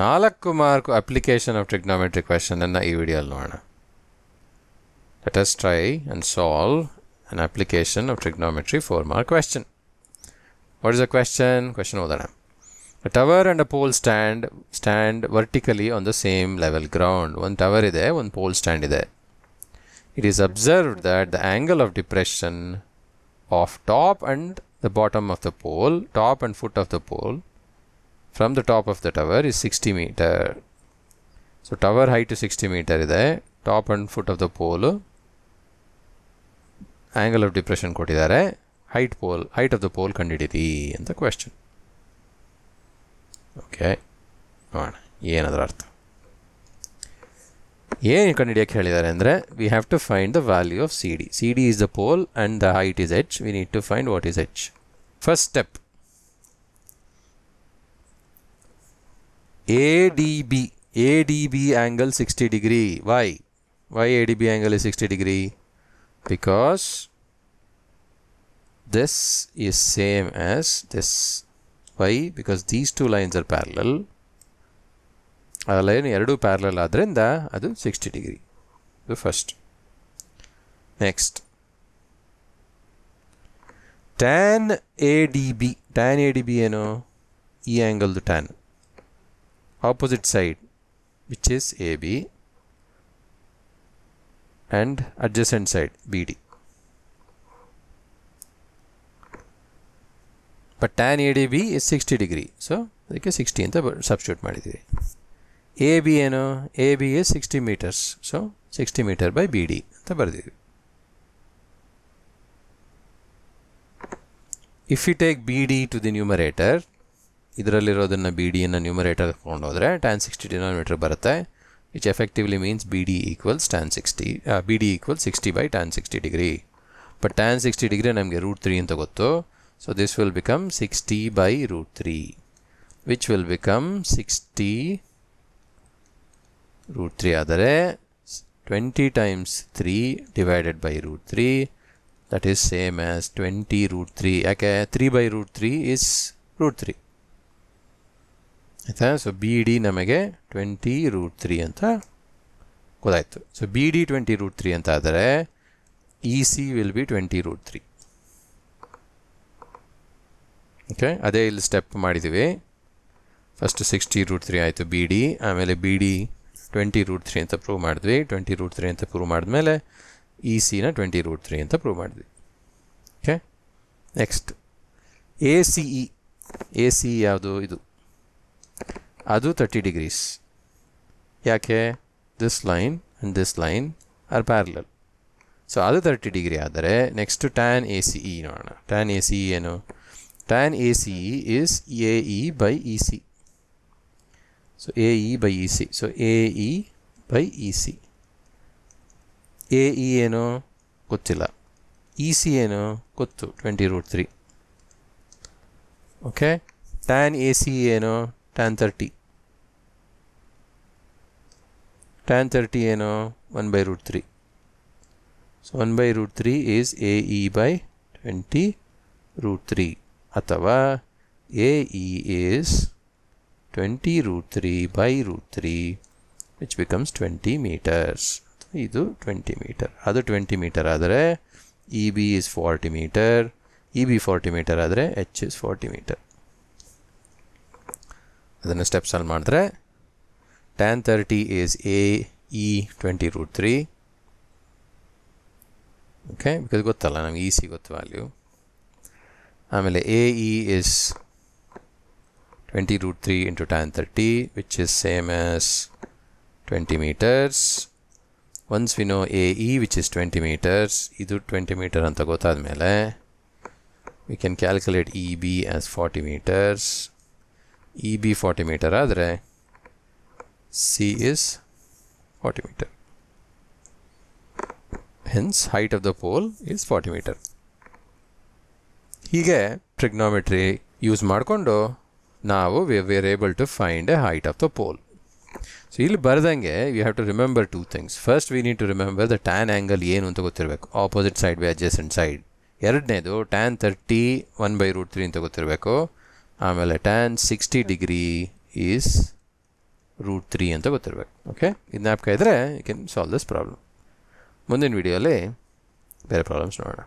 ನಾಲ್ಕು mark application of trigonometry ಕ್ವೆಶನನ್ನು ಈ ವಿಡಿಯೋಲ್ಲಿ ನೋಡೋಣ let us try and solve an application of trigonometry 4 mark question. What is the question? Question ಓದೋಣ A tower and a pole stand stand vertically on the same level ground. ಒಂದು tower ಇದೆ ಒಂದು pole stand ಇದೆ It is observed that the angle of depression of top and the bottom of the pole, top and foot of the pole, from the top of the tower is 60 meter. So, tower height 60 meter ಇದೆ. Top and foot of the pole angle of depression ಕೊಟ್ಟಿದ್ದಾರೆ. Height pole height of the pole ಕಂಡುಹಿಡಿದಿ ಅಂತ question okay ನೋಡೋಣ. ಏನದರ ಅರ್ಥ. ಏನು ಕಂಡುಹಿಡಿಯೋಕ್ಕೆ ಹೇಳಿದ್ದಾರೆ ಅಂದರೆ we have to find the value of C D C D is the pole and the height is H we need to find what is H first step A D B A D B angle sixty degree why why A D B angle is 60 degree because this is same as this why because these two lines are parallel ಆ line ಎರಡು parallel ಆದ್ದರಿಂದ ಅದು sixty degree ಇದು first next tan A D B tan A D B ಏನು ಈ ಆ್ಯಂಗಲ್ದು tan Opposite side which is A B and adjacent side BD. But tan ADB is 60 degree. So, ಅದಕ್ಕೆ sixty ಅಂತ substitute ಮಾಡಿದ್ದೀವಿ A B ಏನು A B is sixty meters so sixty meter by B D ಅಂತ ಬರೆದಿದ್ವಿ if you take B D to the numerator ಇದರಲ್ಲಿರೋದನ್ನು B ಡಿಯನ್ನು numerator ತಗೊಂಡು ಹೋದರೆ tan sixty denominator ಬರುತ್ತೆ which effectively means B D equals tan sixty B D equal sixty by tan sixty degree but tan sixty degree ನಮಗೆ root three ಅಂತ ಗೊತ್ತು. So this will become sixty by root three which will become sixty root three ಆದರೆ twenty times three divided by root three that is same as twenty root three ಯಾಕೆ? 3 by root 3 is root 3 ಆಯಿತಾ? So B D ನಮಗೆ twenty root three ಅಂತ ಗೊತ್ತಾಯಿತು. So B D twenty root three ಅಂತ ಆದರೆ E C will be twenty root three okay ಅದೇ ಇಲ್ಲಿ step ಮಾಡಿದ್ದೀವಿ. ಫಸ್ಟ್ ಸಿಕ್ಸ್ಟಿ ರೂಟ್ ತ್ರೀ ಆಯಿತು ಬಿ ಡಿ ಆಮೇಲೆ B D twenty root three ಅಂತ ಪ್ರೂವ್ ಮಾಡಿದ್ವಿ. ಟ್ವೆಂಟಿ ರೂಟ್ ತ್ರೀ ಅಂತ ಪ್ರೂವ್ ಮಾಡಿದ್ಮೇಲೆ ಇ ಸಿನ ಟ್ವೆಂಟಿ ರೂಟ್ ತ್ರೀ ಅಂತ ಪ್ರೂವ್ ಮಾಡಿದ್ವಿ. Okay next A C E A C ಯಾವುದು? ಇದು ಅದು ತರ್ಟಿ ಡಿಗ್ರೀಸ್ ಯಾಕೆ? This line and this line are parallel so ಅದು ತರ್ಟಿ ಡಿಗ್ರಿ ಆದರೆ next tan A C E ನೋಡೋಣ. ಟ್ಯಾನ್ ಎ ಸಿ ಇ ಏನು? Tan A C E is A E by E C so A E by E C so A E by E C A E ಏನು? ಗೊತ್ತಿಲ್ಲ. E C ಏನು? ಗೊತ್ತು. Twenty root three okay tan A C ಏನು? Tan thirty tan thirty ಏನು one by root three so one by root three is A E by twenty root three ಅಥವಾ A E is twenty root three by root three which becomes twenty meters ಇದು twenty metre ಅದು twenty metre ಆದರೆ E B is forty meter E B forty meter ಆದರೆ H is forty metre ಅದನ್ನು step solve ಮಾಡಿದ್ರೆ tan thirty is A E twenty root three okay because ಗೊತ್ತಲ್ಲ, ನಮಗೆ E C ಗೊತ್ತು value ಆಮೇಲೆ A E is twenty root three into tan thirty which is same as twenty meters once we know A E which is twenty meters ಇದು twenty metre ಅಂತ ಗೊತ್ತಾದ ಮೇಲೆ we can calculate E B as forty meters E B forty meter ಆದರೆ C is forty meter hence height of the pole is forty meter ಹೀಗೆ trigonometry use ಮಾಡಿಕೊಂಡು ನಾವು we were able to find a height of the pole so ಇಲ್ಲಿ ಬರೆದಂಗೆ you have to remember two things first we need to remember the tan angle ಏನು ಅಂತ ಗೊತ್ತಿರಬೇಕು. Opposite side by adjacent side ಎರಡನೇದು tan thirty one by root three ಅಂತ ಗೊತ್ತಿರಬೇಕು. ಆಮೇಲೆ tan sixty degree is root three ಅಂತ ಗೊತ್ತಿರಬೇಕು. Okay ಇದು ಜ್ಞಾಪಕ ಇದ್ದರೆ you can solve this problem ಮುಂದಿನ ವೀಡಿಯೋಲಿ ಬೇರೆ ಪ್ರಾಬ್ಲಮ್ಸ್ ನೋಡೋಣ.